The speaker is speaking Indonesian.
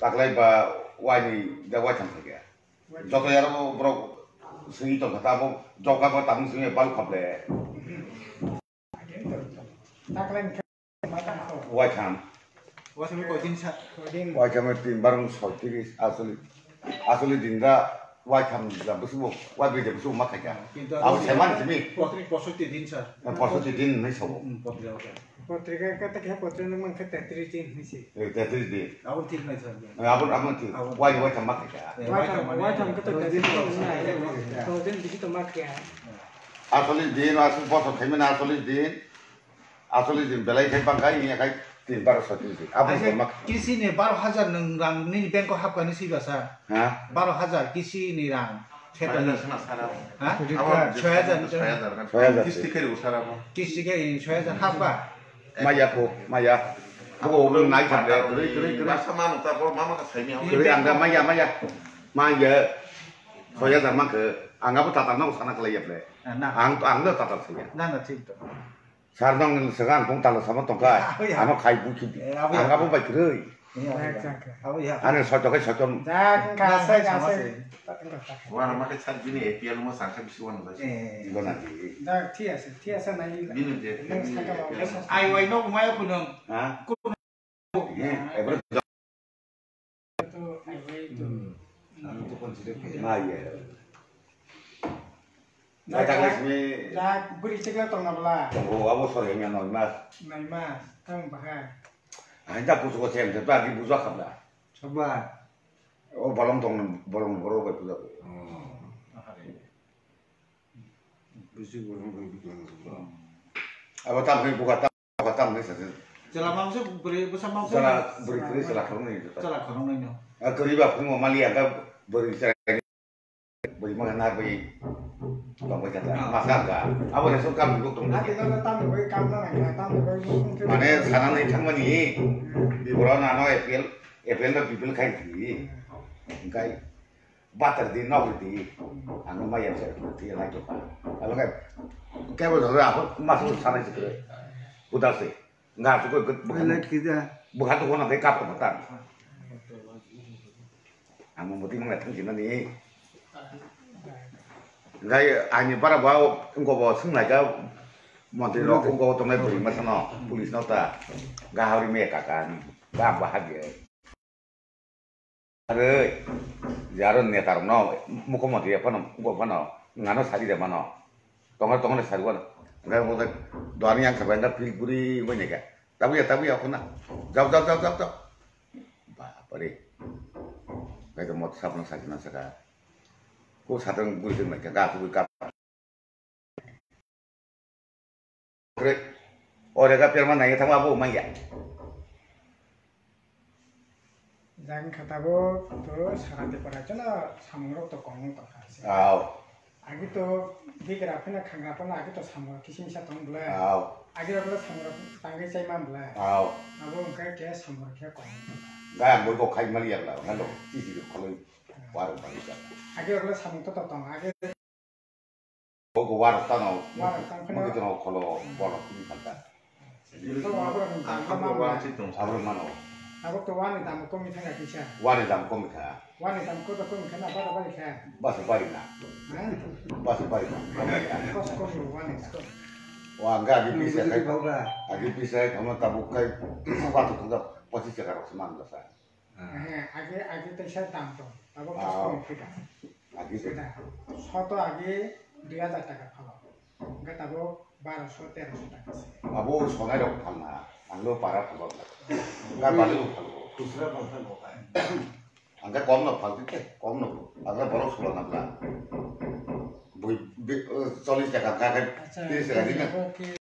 তাকলাইবা ওয়াইনি দা ওয়াই থাম থাকে। যত ইয়ার ব্র সিঙ্গি তো ঘাতা বো জকা বা তামু সিঙ্গে বাল খাবলে ওয়াই থাম ওয়াই থামে তিন বার ছয়ত্রিশ আসলে আসলে দিনটা ওয়াই থাম যাবসু ওয়াই বে যাবসু মা থাকে। আর সেমান তুমি পঁয়ত্রিশ পঁয়ষট্টি দিন স্যার পঁয়ষট্টি দিন নেই সব Potri apa? পত্রিকা কথা কে পত্র নং কে তেত্রিশ দিন হয়েছে তেত্রিশ দিন Aku tin na sa. আপন আপন কি ওয়াই ওয়াই থাম মা খাইকা ওয়াই থাম ওয়াই থাম কে তো তেত্রিশ দিন নাই তো দিন দিছি তো মাত কে আসলে দিন আসলে বছর খাইবে না আসলে দিন আসলে দিন বেলাই খাই বাঙ্গাই ইয়া খাই তিন বারো সয়ত্রিশ দিন আপন মা Kisi ni baru hajar nang rang ni bank ko hap ka ni si basa. হ্যাঁ Baru hajar kisi ni rang. Kheta ni. Ha? আমার ছয় হাজার ছয় হাজার ছয় হাজার। কিস্তি করে উঠারাবো Kisi ke 마야 고 마야 하고 오늘 나이 잡래 그래 그래 그래 사만 없다 고 마마가 세미하고 그래 안가 마야 마야 마야 소야 잠만 그 안가부 다다나 사나 그래 옆래 안또 안가 다다 세야 나나 진짜 사람은 서간 동달로 사면 동가 아마 가이 부키디 안가부 봐 그래 Iya. Oh iya. Anu socoke. Dan kasih kasih. Wah, nama ke chat EPL ya, dia lumah sangka. Eh. Nah, tia se, tia Ini nani. Minum je. Ai mau no kumaya. Hah? Kunung. Iya, eh bro. Itu itu. Nah, itu konsider. Nah, iya. Nah, nah, beri cek lah tong nabla. Oh, awas sorenya noimas. Noimas, tang bahar. 아니다 부수고 쟤한테 또 아기 부족합니다 Coba. 어 벌렁동 벌렁 벌렁 부족 apa tam ni buka tam buka tam ni saja Celah mamsa beri bersama mamsa. salah beri kiri salah kamu ni Celah korong ni. ah keriba pun mau mali agak beri saya beri mengenal beri bang beri kata masa enggak apa yang suka buku Voy a ganar, voy. Vamos a. Mas gaga. Apa yang suka buku tuh? Nanti kalau tamu voy kamera. Mana sana nih cang mani. Di bulan ano April, di. Butter di nok di. Anu mah yang saya lagi apa? Kalau kayak kayak boleh apa? Masuk sana sih tuh. Udah sih. Nggak suka ikut. Bukan kita. Bukan tuh nanti. Anu sini nih. ngay anh bắt đầu vào ông có vào xung lại cái mà thì nó cũng có trong này police mà sao nó police nó ta gà hao đi mẹ cả cả gà bà hạt vậy rồi giờ nè tao nó mua không mà thì phải nó mua phải nó ngán nó sai đi để mà nó tông nó tông nó sai luôn ngay một cái đoàn yang khắp nơi phil buri vậy nhỉ cả tao bây giờ tao bây giờ không nào dập dập dập dập dập bà bà đi cái đó một sắp nó sai nó sai cả Aku sadang kuwi sing mek gak kuwi kap. Ore. Ore ka pirman nang ngitung apa mangga. Jangan kata bu, terus sekarang di peracun lah. Aau. Agi to, di kerapi na kang agi to samuro kisim sa tong bulai. Aau. Agi to kalo samuro tangge sa. Aau. Aku ngkai kaya samuro kaya kongong to kasi. Ya lah, ngalo, isi kalo warung pariwisata. Akhir oleh samung itu totong akhir. Oh, ke warung tanau, mau kita mau kalau warung ini kata. Itu apa yang kamu warung itu? Apa mana? Aku ke warung itu, aku minta nggak bisa. Warung itu aku minta. Warung itu aku tak minta, apa apa minta? Basu balik lah, Basu balik lah, Kos kos warung itu. Wah, enggak, agak bisa, agak bisa, kamu tak buka, waktu itu enggak posisi kalau semangga saya. হ্যাঁ।, হ্যাঁ। আগে আগে তো সেটার দাম কম। এবং শত আগে দুই হাজার টাকা খাওয়া। ওকে তারপর বারোশো তেরোশো টাকা। বাবু সদাই রকম ঠান্ডা আনলেও পারা ভালো না বাড়িও ভালো। খুচরা কথা আগে কম না ফালতিতে কম না আগে বড় ছিল না চল্লিশ টাকা আচ্ছা, তিরিশ টাকা